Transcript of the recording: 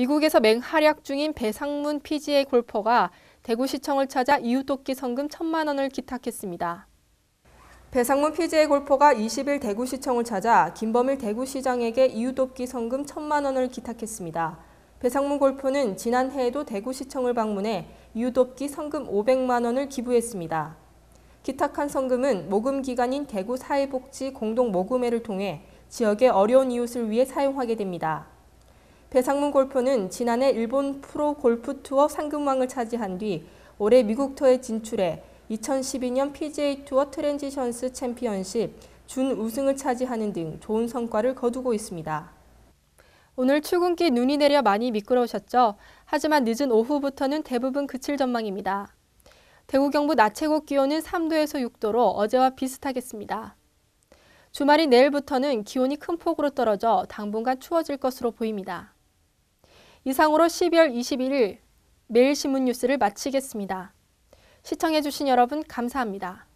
미국에서 맹활약 중인 배상문 PGA 골퍼가 대구시청을 찾아 이웃돕기 성금 천만 원을 기탁했습니다. 배상문 PGA 골퍼가 20일 대구시청을 찾아 김범일 대구시장에게 이웃돕기 성금 천만 원을 기탁했습니다. 배상문 골퍼는 지난해에도 대구시청을 방문해 이웃돕기 성금 500만 원을 기부했습니다. 기탁한 성금은 모금 기관인 대구 사회복지 공동 모금회를 통해 지역의 어려운 이웃을 위해 사용하게 됩니다. 배상문 골퍼는 지난해 일본 프로 골프 투어 상금왕을 차지한 뒤 올해 미국 투어에 진출해 2012년 PGA 투어 트랜지션스 챔피언십 준 우승을 차지하는 등 좋은 성과를 거두고 있습니다. 오늘 출근길 눈이 내려 많이 미끄러우셨죠? 하지만 늦은 오후부터는 대부분 그칠 전망입니다. 대구 경북 낮 최고 기온은 3도에서 6도로 어제와 비슷하겠습니다. 주말인 내일부터는 기온이 큰 폭으로 떨어져 당분간 추워질 것으로 보입니다. 이상으로 12월 21일 매일신문 뉴스를 마치겠습니다. 시청해주신 여러분 감사합니다.